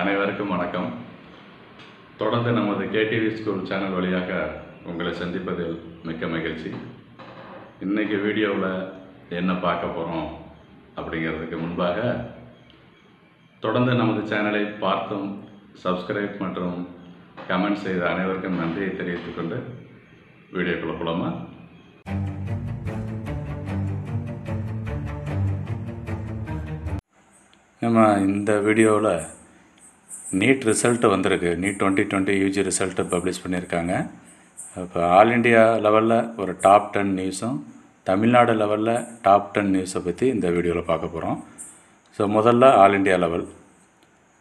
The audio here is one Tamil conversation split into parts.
அனைவருக்கும் வணக்கம். தொடர்ந்து நமது கேடிவி ஸ்கூல் சேனல் வழியாக உங்களை சந்திப்பதில் மிக்க மகிழ்ச்சி. இன்றைக்கி வீடியோவில் என்ன பார்க்க போகிறோம் அப்படிங்கிறதுக்கு முன்பாக தொடர்ந்து நமது சேனலை பார்த்தும் சப்ஸ்கிரைப் மற்றும் கமெண்ட் செய்த அனைவருக்கும் நன்றியை தெரிவித்துக் கொண்டு வீடியோக்குள்ள போலாமா? நம்ம இந்த வீடியோவில் நீட் ரிசல்ட்டு வந்திருக்கு. NEET twenty twenty UG result publish பண்ணியிருக்காங்க. இப்போ ஆல் இண்டியா லெவலில் ஒரு டாப் டென் நியூஸும் தமிழ்நாடு லெவலில் டாப் டென் நியூஸை பற்றி இந்த வீடியோவில் பார்க்க போகிறோம் ஸோ முதல்ல ஆல் இண்டியா லெவல்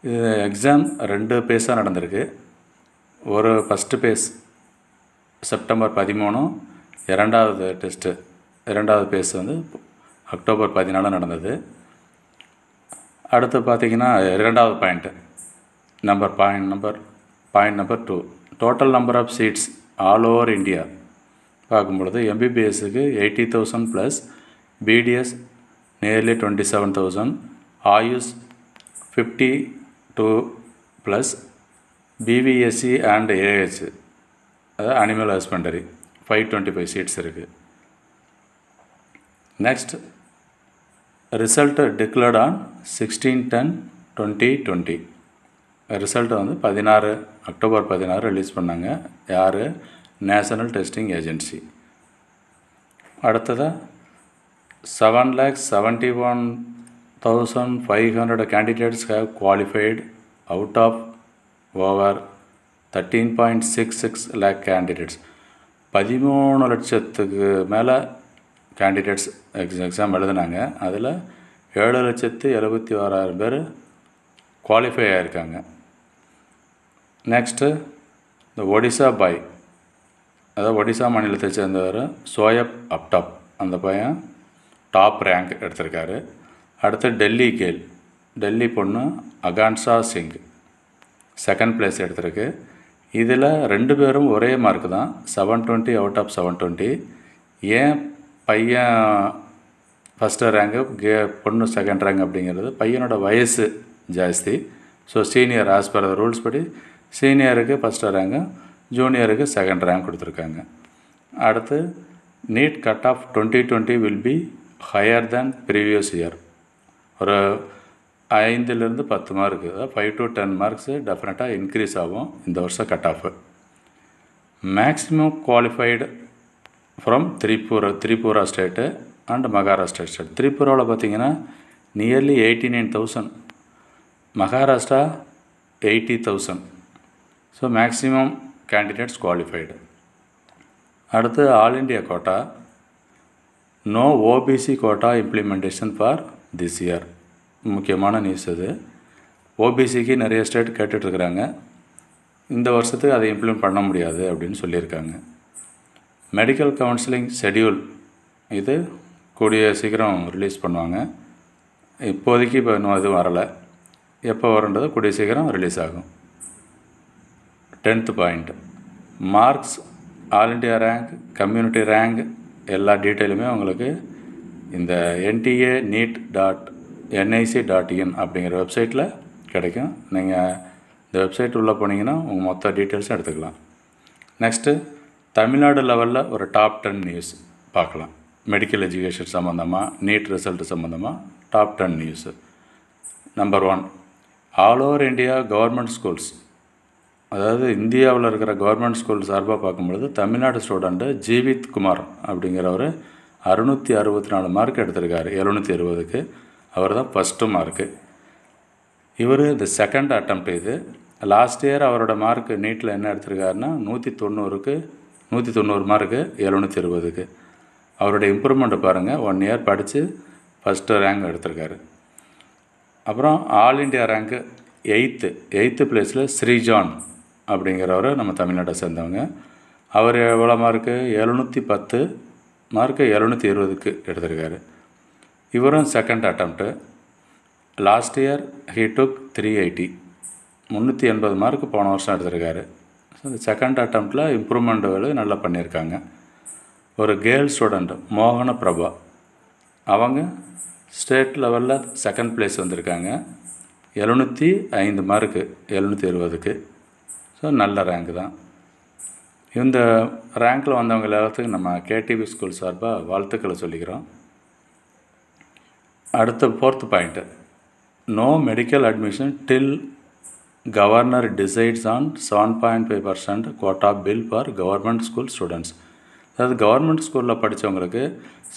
இது எக்ஸாம் ரெண்டு பேஸாக நடந்திருக்கு. ஒரு ஃபஸ்ட்டு பேஸ் செப்டம்பர் பதிமூணும் இரண்டாவது டெஸ்ட்டு இரண்டாவது பேஸ் வந்து அக்டோபர் பதினாலு நடந்தது. அடுத்து பார்த்தீங்கன்னா இரண்டாவது point number point number point number two total number of seats all over India பார்க்கும்பொழுது எம்பிபிஎஸ்க்கு eighty thousand plus BDS nearly twenty seven thousand AYUSH fifty two plus BVSc and AH அதாவது animal husbandry five twenty five seats இருக்குது next result declared on sixteen ten twenty twenty ரிசல்ட்டை வந்து பதினாறு அக்டோபர் பதினாறு ரிலீஸ் பண்ணாங்க. யார்? நேஷனல் டெஸ்டிங் ஏஜென்சி அடுத்ததாக seven lakhs seventy one thousand five hundred candidates have qualified out of over thirteen point six six lakh candidates பதிமூணு லட்சத்துக்கு மேலே கேண்டிடேட்ஸ் எக்ஸ் எக்ஸாம் எழுதுனாங்க. அதில் ஏழு லட்சத்து எழுபத்தி ஓராயிரம் பேர் குவாலிஃபை ஆகியிருக்காங்க நெக்ஸ்ட்டு இந்த ஒடிசா பாய் அதாவது ஒடிசா மாநிலத்தை சேர்ந்தவர் சோயப் அப்டாப் அந்த பையன் டாப் ரேங்க் எடுத்திருக்காரு. அடுத்து டெல்லி கேல் டெல்லி பொண்ணு அகான்ஷா சிங் செகண்ட் பிளேஸ் எடுத்திருக்கு. இதில் ரெண்டு பேரும் ஒரே மார்க் தான். Seven twenty out of seven twenty ஏன் பையன் ஃபஸ்ட்டு ரேங்கு கே பொண்ணு செகண்ட் ரேங்க் அப்படிங்கிறது பையனோட வயசு ஜாஸ்தி. So senior as per the rules படி சீனியருக்கு ஃபஸ்ட்டு ரேங்கு ஜூனியருக்கு செகண்ட் ரேங்க் கொடுத்துருக்காங்க. அடுத்து NEET cut off twenty twenty will be higher than previous year ஒரு ஐந்துலேருந்து பத்து மார்க்கு அதாவது ஃபைவ் டு டென் மார்க்ஸு டெஃபினட்டாக இன்க்ரீஸ் ஆகும் இந்த வருஷம் cut off maximum qualified from Tripura Tripura state and Maharashtra state திரிபுராவில் பார்த்தீங்கன்னா nearly eighty nine thousand Maharashtra eighty thousand so maximum candidates qualified அடுத்து all India quota no OBC quota implementation for this year முக்கியமான நியூஸ் அது ஓபிசிக்கு நிறைய ஸ்டேட் கேட்டுட்ருக்குறாங்க. இந்த வருஷத்துக்கு அதை இம்ப்ளிமெண்ட் பண்ண முடியாது அப்படின்னு சொல்லியிருக்காங்க. மெடிக்கல் கவுன்சிலிங் ஷெடியூல் இது கூடிய சீக்கிரம் ரிலீஸ் பண்ணுவாங்க. இப்போதைக்கு இப்போ இன்னும் எதுவும் வரலை. எப்போ வருன்றது கூடிய சீக்கிரம் ரிலீஸ் ஆகும். Tenth point. Marks all India rank community rank எல்லா டீட்டெயிலுமே உங்களுக்கு இந்த NTA NEET dot NIC dot in அப்படிங்கிற வெப்சைட்டில் கிடைக்கும். நீங்கள் இந்த வெப்சைட் உள்ளே போனீங்கன்னா உங்கள் மொத்த டீட்டெயில்ஸும் எடுத்துக்கலாம். நெக்ஸ்ட்டு தமிழ்நாடு லெவலில் ஒரு டாப் டென் நியூஸ் பார்க்கலாம். மெடிக்கல் எஜுகேஷன் சம்மந்தமாக நீட் ரிசல்ட் சம்மந்தமாக top ten news number one all over India government schools அதாவது இந்தியாவில் இருக்கிற கவர்மெண்ட் ஸ்கூல் சார்பாக பார்க்கும்பொழுது தமிழ்நாடு ஸ்டூடெண்ட்டு ஜீவித் குமார் அப்படிங்கிறவர் அறுநூற்றி அறுபத்தி நாலு மார்க் எடுத்திருக்காரு. எழுநூற்றி இருபதுக்கு அவர் தான் ஃபஸ்ட்டு மார்க்கு இவர் இந்த செகண்ட் அட்டம் இது. லாஸ்ட் இயர் அவரோட மார்க் நீட்டில் என்ன எடுத்திருக்காருன்னா நூற்றி தொண்ணூறுக்கு நூற்றி தொண்ணூறு மார்க்கு எழுநூற்றி இருபதுக்கு அவரோட இம்ப்ரூவ்மெண்ட்டை பாருங்கள் ஒன் இயர் படித்து ஃபஸ்ட்டு ரேங்க் எடுத்திருக்காரு. அப்புறம் ஆல் இண்டியா ரேங்க்கு எயித்து எயித்து பிளேஸில் ஸ்ரீஜான் அப்படிங்கிறவர் நம்ம தமிழ்நாட்டை சேர்ந்தவங்க. அவர் எவ்வளோ மார்க்கு எழுநூற்றி பத்து மார்க்கு எழுநூற்றி இருபதுக்கு எடுத்திருக்காரு. இவரும் second attempt last year he took three eighty முந்நூற்றி எண்பது மார்க்கு போன வருஷம் எடுத்திருக்காரு. ஸோ இந்த செகண்ட் அட்டம்ப்டில் இம்ப்ரூவ்மெண்ட் நல்லா பண்ணியிருக்காங்க. ஒரு கேர்ள் ஸ்டூடெண்ட் மோகன பிரபா. அவங்க ஸ்டேட் லெவலில் செகண்ட் ப்ளேஸ் வந்திருக்காங்க. எழுநூற்றி ஐந்து மார்க்கு எழுநூற்றி இருபதுக்கு. ஸோ நல்ல ரேங்க் தான். இந்த ரேங்க்கில் வந்தவங்க எல்லாத்துக்கும் நம்ம கேடிவி ஸ்கூல் சார்பாக வாழ்த்துக்களை சொல்லிக்கிறோம். அடுத்த fourth point no medical admission till governor decides on seven point five percent quota bill for government school students அதாவது கவர்மெண்ட் ஸ்கூலில் படித்தவங்களுக்கு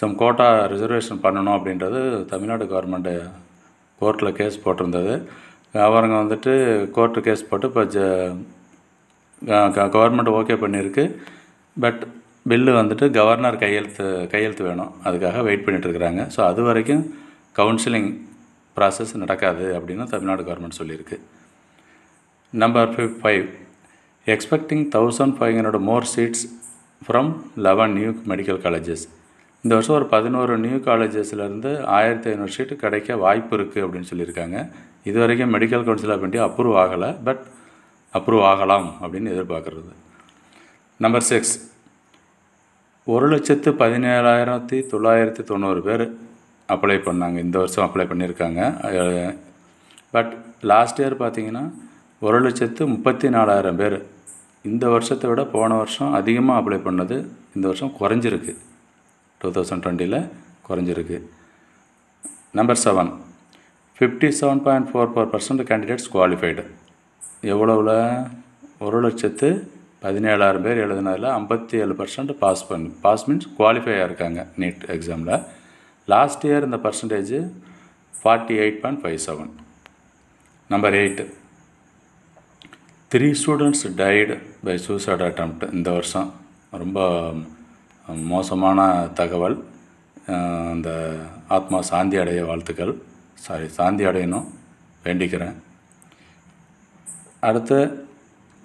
சம் கோட்டா ரிசர்வேஷன் பண்ணணும் அப்படின்றது தமிழ்நாடு கவர்மெண்ட்டு கோர்ட்டில் கேஸ் போட்டிருந்தது. அவருங்க வந்துட்டு கோர்ட்டு கேஸ் போட்டு இப்போ ஜ கவர்மெண்ட் ஓகே பண்ணியிருக்கு. பட் பில்லு வந்துட்டு கவர்னர் கையெழுத்து கையெழுத்து வேணும். அதுக்காக வெயிட் பண்ணிகிட்ருக்குறாங்க ஸோ அது வரைக்கும் கவுன்சிலிங் ப்ராசஸ் நடக்காது அப்படின்னு தமிழ்நாடு கவர்மெண்ட் சொல்லியிருக்கு. Number fif five expecting thousand five hundred more seats from eleven new medical colleges இந்த வருஷம் ஒரு பதினோரு நியூ காலேஜஸ்லேருந்து ஆயிரத்தி ஐநூறு சீட்டு கிடைக்க வாய்ப்பு இருக்குது அப்படின்னு சொல்லியிருக்காங்க. இது வரைக்கும் medical council of India approve ஆகலை. பட் அப்ரூவ் ஆகலாம் அப்படின்னு எதிர்பார்க்குறது. நம்பர் சிக்ஸ் ஒரு லட்சத்து பதினேழாயிரத்தி தொள்ளாயிரத்தி தொண்ணூறு பேர் அப்ளை பண்ணாங்க. இந்த வருஷம் அப்ளை பண்ணியிருக்காங்க. பட் லாஸ்ட் இயர் பார்த்தீங்கன்னா ஒரு லட்சத்து முப்பத்தி நாலாயிரம் பேர் இந்த வருஷத்தை விட போன வருஷம் அதிகமாக அப்ளை பண்ணது இந்த வருஷம் குறைஞ்சிருக்கு. டூ தௌசண்ட் டுவெண்ட்டியில் குறைஞ்சிருக்கு. Number seven fifty seven point four four percent candidates qualified எவ்வளோவில்? ஒரு லட்சத்து பதினேழாயிரம் பேர் எழுதினதில் ஐம்பத்தி ஏழு பர்சன்ட் பாஸ் பண்ணி. பாஸ் மீன்ஸ் குவாலிஃபை ஆகிருக்காங்க நீட் எக்ஸாமில் லாஸ்ட் இயர் இந்த percentage forty eight point five seven number eight three students died by suicide attempt இந்த வருஷம். ரொம்ப மோசமான தகவல். அந்த ஆத்மா சாந்தி அடைய வாழ்த்துக்கள். சாரி சாந்தி அடையணும். வேண்டிக்கிறேன். அடுத்து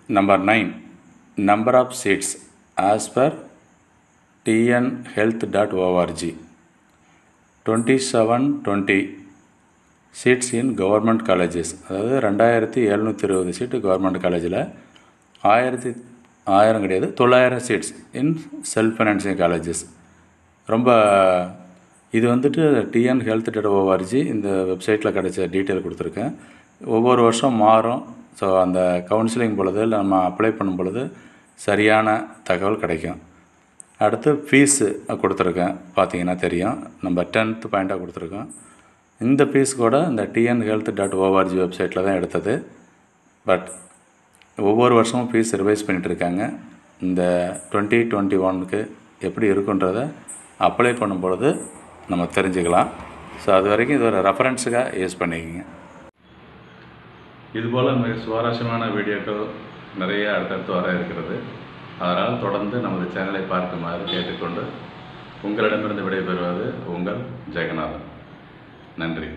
number nine number of seats as per TN health dot org twenty seven twenty seats in government colleges அதாவது ரெண்டாயிரத்தி எழுநூற்றி இருபது சீட்டு கவர்மெண்ட் காலேஜில் ஆயிரத்தி ஆயிரம் கிடையாது தொள்ளாயிரம் seats in self financing colleges ரொம்ப இது வந்துட்டு டிஎன் ஹெல்த் டாட் ஓஆர்ஜி இந்த வெப்சைட்டில் கிடைச்ச டீட்டெயில் கொடுத்துருக்கேன். ஒவ்வொரு வருஷம் மாறும். ஸோ அந்த கவுன்சிலிங் பொழுது இல்லை நம்ம அப்ளை பண்ணும் பொழுது சரியான தகவல் கிடைக்கும். அடுத்து ஃபீஸு கொடுத்துருக்கேன் பார்த்தீங்கன்னா தெரியும். நம்ம டென்த்து பாயிண்ட்டாக கொடுத்துருக்கோம். இந்த ஃபீஸ் கூட இந்த டிஎன் ஹெல்த் டாட் ஓஆர்ஜி வெப்சைட்டில் தான் எடுத்தது. பட் ஒவ்வொரு வருஷமும் ஃபீஸ் ரிவைஸ் பண்ணிகிட்டு இருக்காங்க. இந்த டுவெண்ட்டி டுவெண்ட்டி ஒனுக்கு எப்படி இருக்குன்றத அப்ளை பண்ணும் பொழுது நம்ம தெரிஞ்சுக்கலாம். ஸோ அது வரைக்கும் இது ஒரு ரெஃபரன்ஸுக்காக யூஸ் பண்ணிக்கோங்க. இதுபோல் மிக சுவாரஸ்யமான வீடியோக்கள் நிறைய அடுத்தடுத்து வர இருக்கிறது. அதனால் தொடர்ந்து நமது சேனலை பார்க்குமாறு கேட்டுக்கொண்டு உங்களிடமிருந்து விடைபெறுவது உங்கள் ஜெகநாதன். நன்றி.